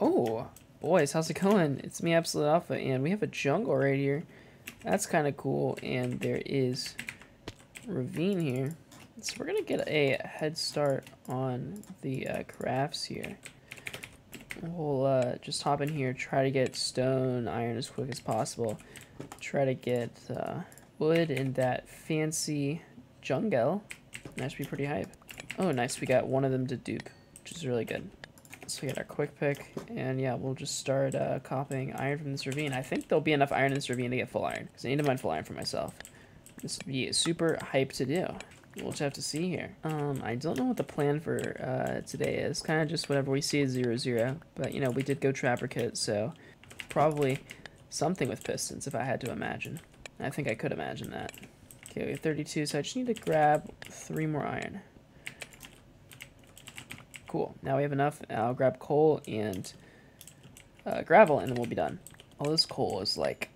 Oh, boys, how's it going? It's me, Absolutely Alpha, and we have a jungle right here. That's kind of cool, and there is ravine here. So we're going to get a head start on the uh, crafts here. We'll uh, just hop in here, try to get stone, iron as quick as possible. Try to get uh, wood in that fancy jungle. That should be pretty hype. Oh, nice. We got one of them to dupe, which is really good. So we got our quick pick, and yeah, we'll just start uh, copying iron from this ravine. I think there'll be enough iron in this ravine to get full iron, because I need to mine full iron for myself. This would be super hype to do. We'll just have to see here. Um, I don't know what the plan for uh, today is. Kind of just whatever we see is 0, 0. But, you know, we did go Trapper Kit, so probably something with pistons, if I had to imagine. I think I could imagine that. Okay, we have 32, so I just need to grab three more iron. Cool. Now we have enough. I'll grab coal and uh, gravel, and then we'll be done. All this coal is, like,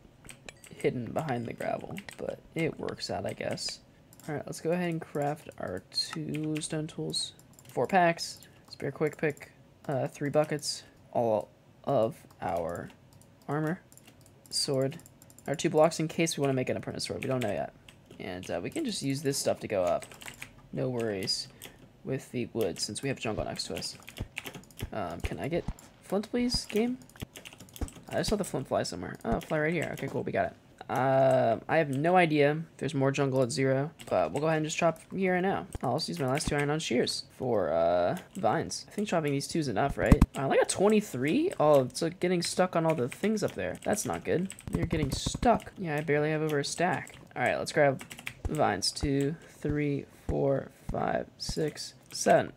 hidden behind the gravel, but it works out, I guess. Alright, let's go ahead and craft our two stone tools. Four packs, spare quick pick, uh, three buckets, all of our armor, sword, our two blocks in case we want to make an apprentice sword. We don't know yet. And uh, we can just use this stuff to go up. No worries with the wood since we have jungle next to us. Um, can I get flint, please, game? I just saw the flint fly somewhere. Oh, fly right here. Okay, cool. We got it. Uh, I have no idea there's more jungle at zero, but we'll go ahead and just chop here and now. I'll also use my last two iron on shears for uh, vines. I think chopping these two is enough, right? I like a 23? Oh, it's like getting stuck on all the things up there. That's not good. You're getting stuck. Yeah, I barely have over a stack. All right, let's grab vines. Two, three, four, five, six, seven.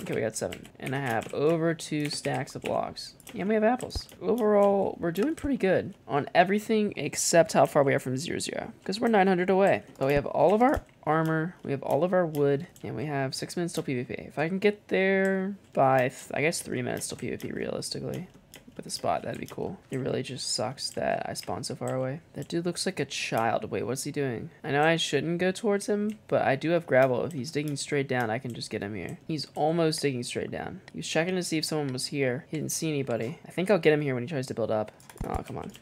Okay, we got seven. And I have over two stacks of logs. And we have apples. Overall, we're doing pretty good on everything except how far we are from zero zero. Because we're 900 away. But we have all of our armor, we have all of our wood, and we have six minutes till PvP. If I can get there by, I guess, three minutes till PvP realistically with a spot, that'd be cool. It really just sucks that I spawned so far away. That dude looks like a child. Wait, what's he doing? I know I shouldn't go towards him, but I do have gravel. If he's digging straight down, I can just get him here. He's almost digging straight down. He was checking to see if someone was here. He didn't see anybody. I think I'll get him here when he tries to build up. Oh, come on.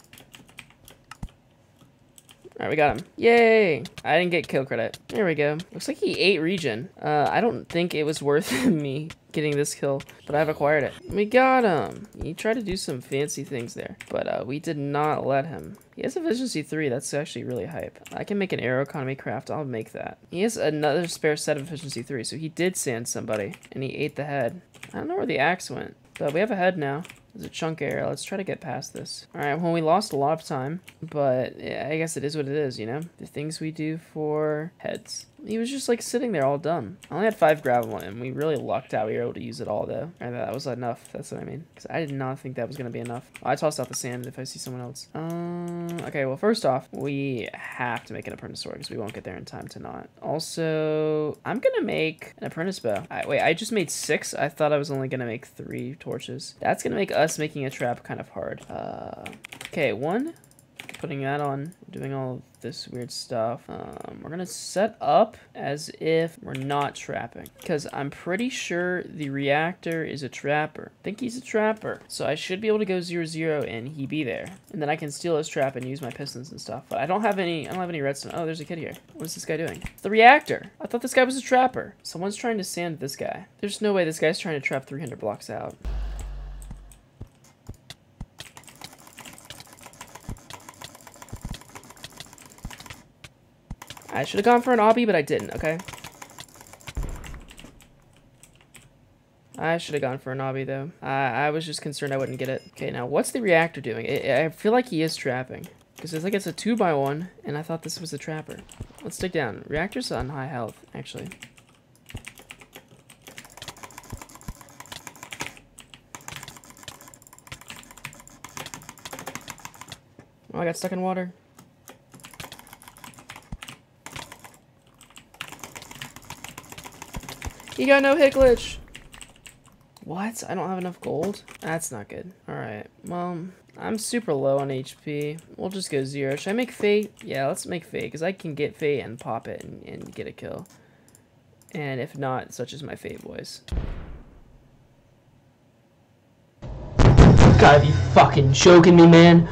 Alright, we got him. Yay! I didn't get kill credit. There we go. Looks like he ate regen. Uh, I don't think it was worth me getting this kill, but I've acquired it. We got him. He tried to do some fancy things there, but uh, we did not let him. He has efficiency 3. That's actually really hype. I can make an arrow economy craft. I'll make that. He has another spare set of efficiency 3, so he did sand somebody, and he ate the head. I don't know where the axe went, but we have a head now. There's a chunk area. Let's try to get past this. Alright, well, we lost a lot of time, but I guess it is what it is, you know? The things we do for heads. He was just, like, sitting there all done. I only had five gravel, and we really lucked out we were able to use it all, though. And that was enough. That's what I mean. Because I did not think that was going to be enough. I tossed out the sand if I see someone else. Um, okay, well, first off, we have to make an apprentice sword, because we won't get there in time to not. Also, I'm going to make an apprentice bow. I, wait, I just made six? I thought I was only going to make three torches. That's going to make us making a trap kind of hard. Uh, okay, one, putting that on, doing all this weird stuff. Um, we're gonna set up as if we're not trapping, because I'm pretty sure the reactor is a trapper. I think he's a trapper, so I should be able to go zero zero and he be there, and then I can steal his trap and use my pistons and stuff. But I don't have any. I don't have any redstone. Oh, there's a kid here. What is this guy doing? The reactor. I thought this guy was a trapper. Someone's trying to sand this guy. There's no way this guy's trying to trap 300 blocks out. I should have gone for an obby, but I didn't, okay? I should have gone for an obby, though. I, I was just concerned I wouldn't get it. Okay, now, what's the reactor doing? I, I feel like he is trapping. Because it's like it's a 2 by one and I thought this was a trapper. Let's dig down. Reactor's on high health, actually. Oh, I got stuck in water. You got no hit glitch. What? I don't have enough gold? That's not good. Alright, well, I'm super low on HP. We'll just go zero. Should I make Fate? Yeah, let's make Fate, because I can get Fate and pop it and, and get a kill. And if not, such is my Fate voice. Gotta be fucking joking me, man.